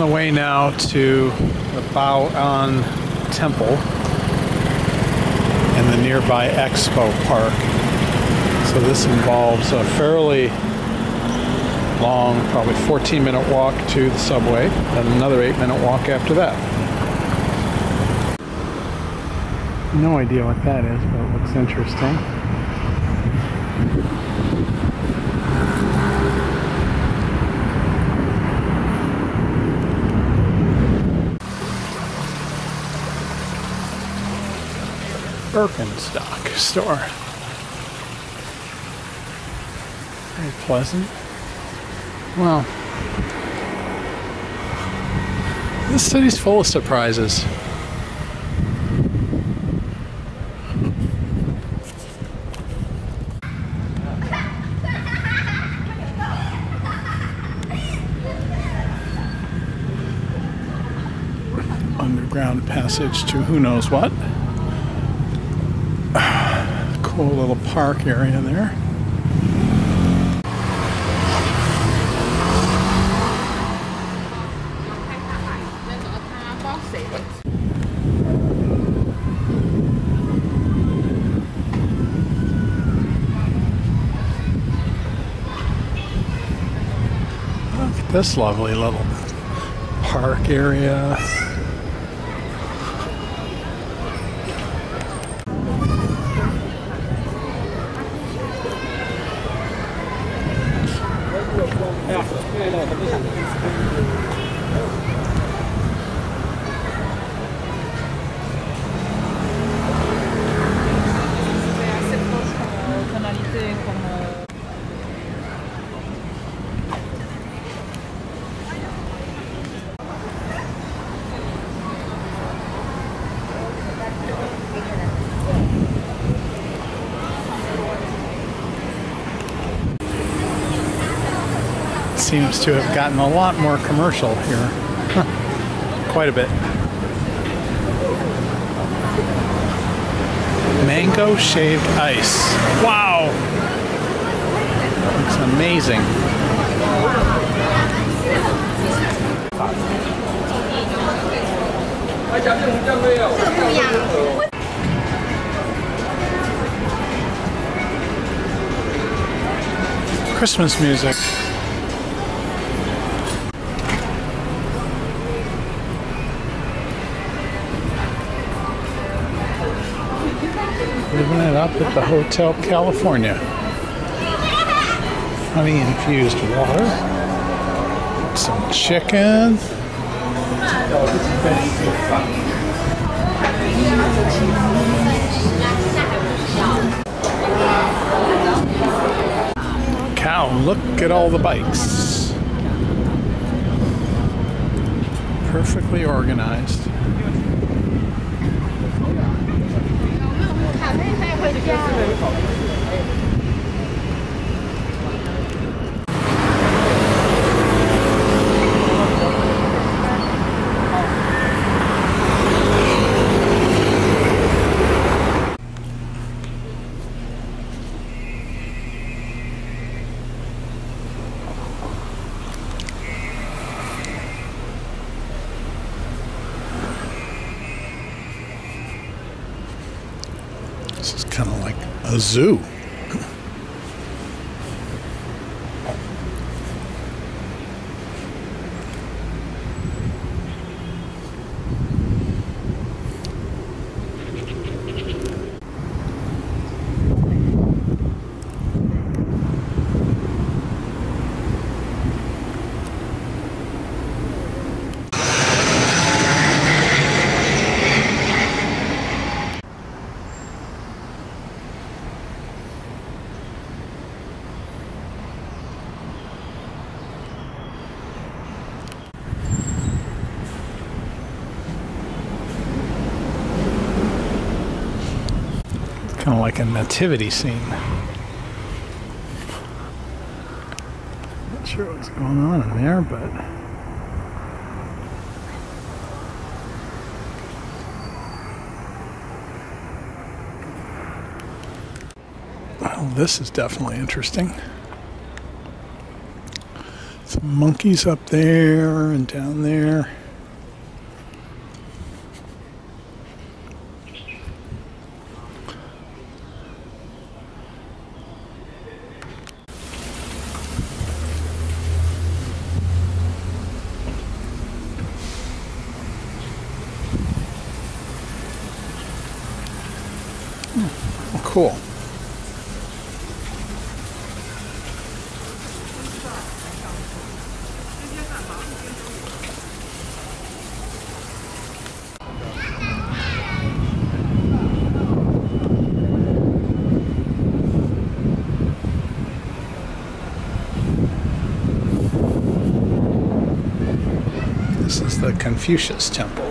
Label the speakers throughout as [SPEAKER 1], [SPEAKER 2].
[SPEAKER 1] on the way now to the Bao An Temple and the nearby Expo Park. So this involves a fairly long, probably 14 minute walk to the subway, and another 8 minute walk after that. No idea what that is, but it looks interesting. Birkenstock store. Very pleasant. Well, this city's full of surprises. Underground passage to who knows what. Cool little park area there. Look at this lovely little park area.
[SPEAKER 2] que
[SPEAKER 1] Seems to have gotten a lot more commercial here. Quite a bit. Mango shaved ice. Wow! Looks amazing. Christmas music. Up at the Hotel California. Honey infused water. Some chicken. Cow, look at all the bikes. Perfectly organized. ส家 This is kind of like a zoo. Kind of like a nativity scene. Not sure what's going on in there, but. Well, this is definitely interesting. Some monkeys up there and down there. Oh, cool. This is the Confucius Temple.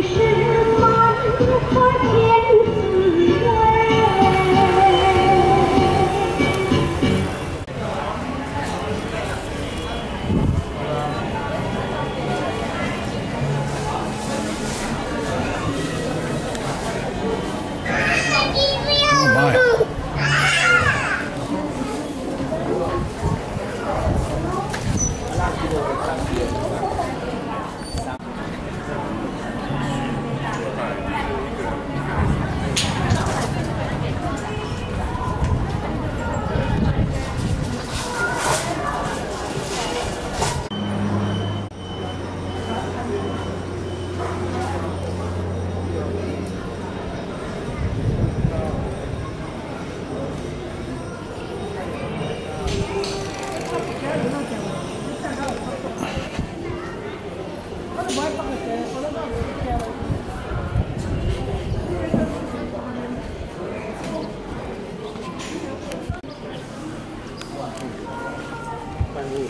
[SPEAKER 1] Oh
[SPEAKER 2] 因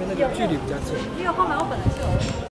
[SPEAKER 2] 为那个距离比较近。
[SPEAKER 3] 因为号码我本来就有。